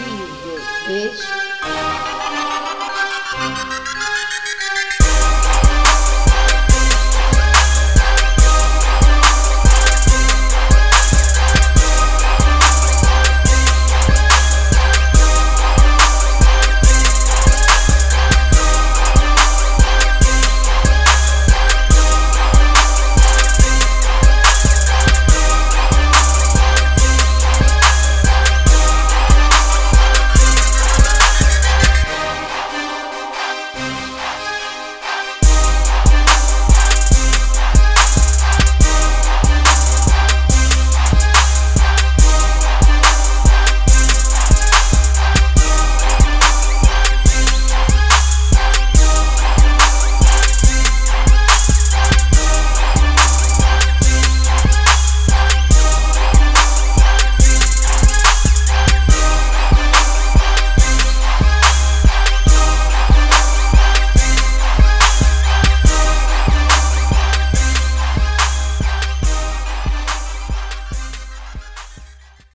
Feel bitch.